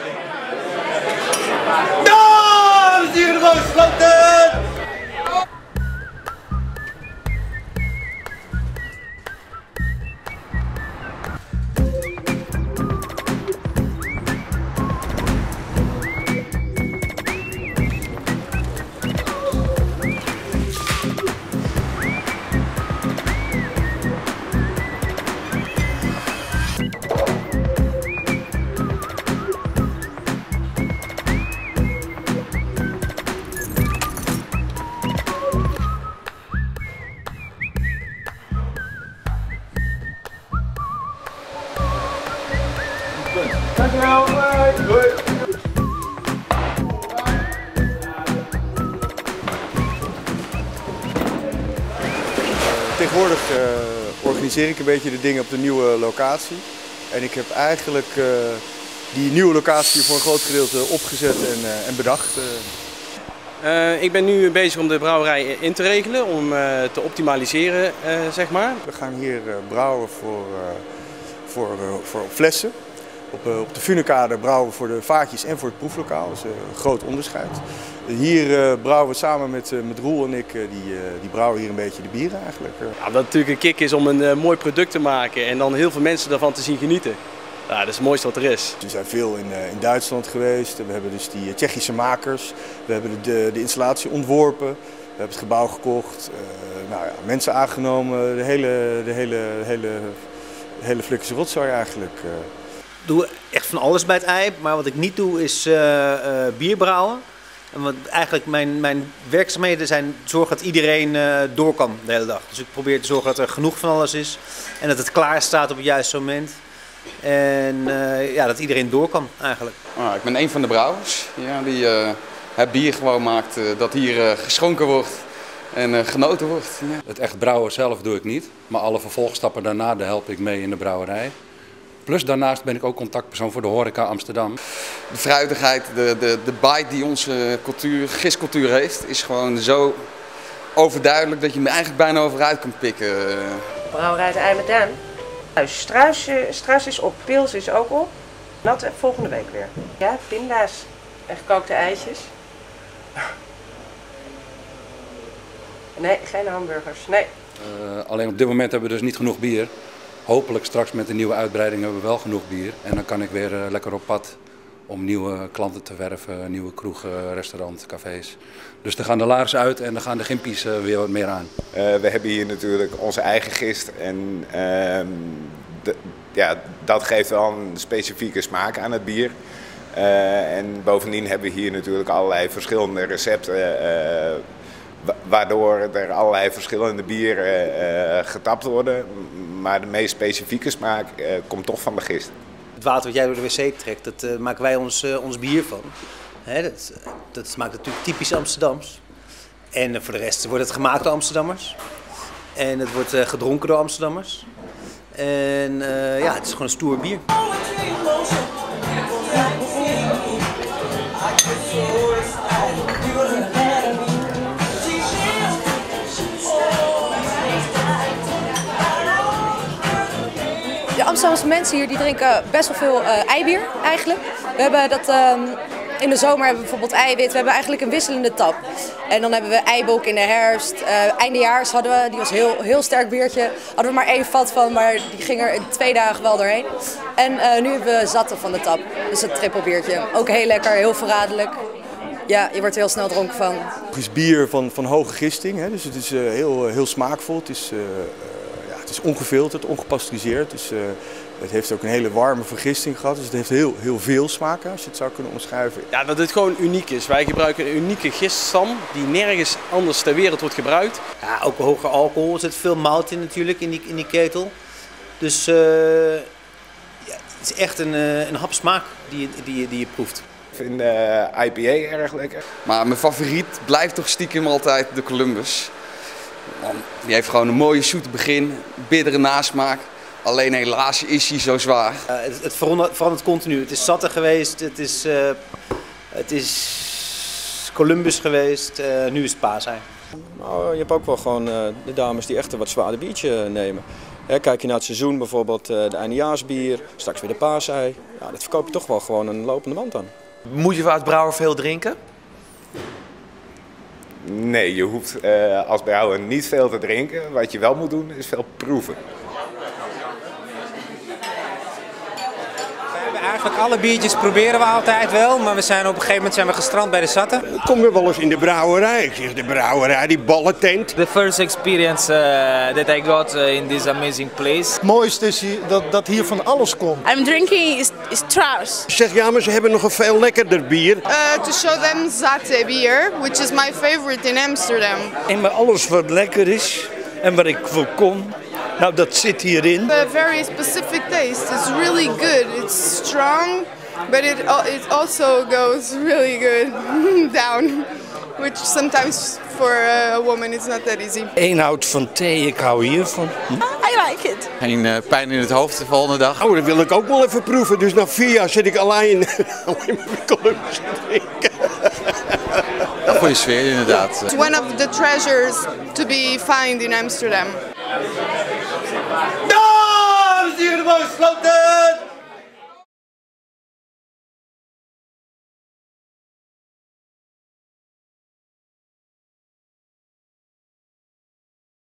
Amen. Tegenwoordig eh, organiseer ik een beetje de dingen op de nieuwe locatie. En ik heb eigenlijk eh, die nieuwe locatie voor een groot gedeelte opgezet en, eh, en bedacht. Ik ben nu bezig om de brouwerij in te regelen, om te optimaliseren, zeg maar. We gaan hier brouwen voor, voor, voor flessen. Op, op de Funekade brouwen we voor de vaatjes en voor het proeflokaal. Dat is een groot onderscheid. Hier brouwen we samen met, met Roel en ik, die, die brouwen hier een beetje de bieren eigenlijk. Ja, wat natuurlijk een kick is om een mooi product te maken en dan heel veel mensen daarvan te zien genieten. Ja, dat is het mooiste wat er is. We zijn veel in, in Duitsland geweest. We hebben dus die Tsjechische makers. We hebben de, de installatie ontworpen. We hebben het gebouw gekocht. Uh, nou ja, mensen aangenomen. De hele, de hele, hele, hele flikkerse rotzooi eigenlijk. Doe echt van alles bij het ei. Maar wat ik niet doe is uh, uh, bier brouwen. En wat eigenlijk mijn, mijn werkzaamheden zijn zorgen dat iedereen door kan de hele dag. Dus ik probeer te zorgen dat er genoeg van alles is. En dat het klaar staat op het juiste moment. En uh, ja, dat iedereen door kan eigenlijk. Ah, ik ben een van de brouwers ja, die uh, het bier gewoon maakt uh, dat hier geschonken wordt en genoten wordt. Ja. Het echt brouwen zelf doe ik niet, maar alle vervolgstappen daarna help ik mee in de brouwerij. Plus daarnaast ben ik ook contactpersoon voor de horeca Amsterdam. De fruitigheid, de, de, de bite die onze cultuur, gistcultuur heeft, is gewoon zo overduidelijk dat je hem eigenlijk bijna overuit kan pikken. Brouwerij de IJmerdaan. Struis, struis is op, pils is ook op. Dat volgende week weer. Ja, pinda's en gekookte eitjes. Nee, geen hamburgers. Nee. Uh, alleen op dit moment hebben we dus niet genoeg bier. Hopelijk straks met de nieuwe uitbreiding hebben we wel genoeg bier. En dan kan ik weer uh, lekker op pad om nieuwe klanten te werven, nieuwe kroegen, restaurants, cafés. Dus dan gaan de laars uit en dan gaan de gimpies uh, weer wat meer aan. Uh, we hebben hier natuurlijk onze eigen gist en de, ja, dat geeft wel een specifieke smaak aan het bier. En bovendien hebben we hier natuurlijk allerlei verschillende recepten, waardoor er allerlei verschillende bieren getapt worden. Maar de meest specifieke smaak komt toch van de gist. Het water wat jij door de wc trekt, dat uh, maken wij ons, uh, ons bier van. Hè, dat, dat smaakt natuurlijk typisch Amsterdams. En uh, voor de rest wordt het gemaakt door Amsterdammers. En het wordt gedronken door Amsterdammers. En ja, het is gewoon een stoer bier. Amsterdamse mensen hier die drinken best wel veel uh, eibier eigenlijk. We hebben dat um, in de zomer hebben we bijvoorbeeld eiwit. We hebben eigenlijk een wisselende tap. En dan hebben we eibok in de herfst. Uh, eindejaars hadden we, die was heel, heel sterk biertje. Hadden we maar één vat van, maar die ging er in twee dagen wel doorheen. En uh, nu hebben we zatten van de tap. Dus het trippelbiertje. Ook heel lekker, heel verraderlijk. Ja, je wordt er heel snel dronken van. Het is bier van, van hoge gisting, hè? dus het is heel, heel smaakvol. Het is, het is ongefilterd, ongepasteuriseerd. Dus, uh, het heeft ook een hele warme vergisting gehad. Dus het heeft heel, heel veel smaken, als je het zou kunnen omschrijven. Ja, dat het gewoon uniek is. Wij gebruiken een unieke giststam die nergens anders ter wereld wordt gebruikt. Ja, ook hoger alcohol. Er zit veel mout in natuurlijk, in die, in die ketel. Dus uh, ja, het is echt een, een hap smaak die, die, die je proeft. Ik vind uh, IPA erg lekker. Maar mijn favoriet blijft toch stiekem altijd de Columbus. Man, die heeft gewoon een mooie zoete begin, biddere nasmaak. Alleen helaas is hij zo zwaar. Uh, het, het verandert, verandert, continu. Het is Satte geweest, het is, uh, het is Columbus geweest, uh, nu is het Paasei. Nou, je hebt ook wel gewoon de dames die echt een wat zwaarder biertje nemen. Hè, kijk je naar het seizoen, bijvoorbeeld de eindejaarsbier, straks weer de paasei. Ja, dat verkoop je toch wel gewoon een lopende band aan. Moet je als brouwer veel drinken? Nee, je hoeft uh, als brouwer niet veel te drinken. Wat je wel moet doen is veel proeven. Eigenlijk alle biertjes proberen we altijd wel, maar we zijn op een gegeven moment zijn we gestrand bij de Zatten. Kom je wel eens in de brouwerij? Ik zeg de brouwerij, die ballentent. The first experience uh, that I got uh, in this amazing place. Het mooiste is hier, dat, dat hier van alles komt. I'm drinking is, is Strauss. Ik zeg ja, maar ze hebben nog een veel lekkerder bier. Uh, to show them Zatte beer, which is my favorite in Amsterdam. En maar alles wat lekker is en wat ik voorkom, nou, dat zit hierin. A very specific taste. It's really good. It's strong, but it it also goes really good down, which sometimes for a woman is not that easy. Eén houdt van thee, ik hou hiervan. Hm? I like it. Geen uh, pijn in het hoofd de volgende dag. Oh, dat wil ik ook wel even proeven. Dus na vier jaar zit ik alleen, alleen maar Columbus drinken. Dat voor je sfeer inderdaad. It's one of the treasures to be found in Amsterdam. Dames en heren, de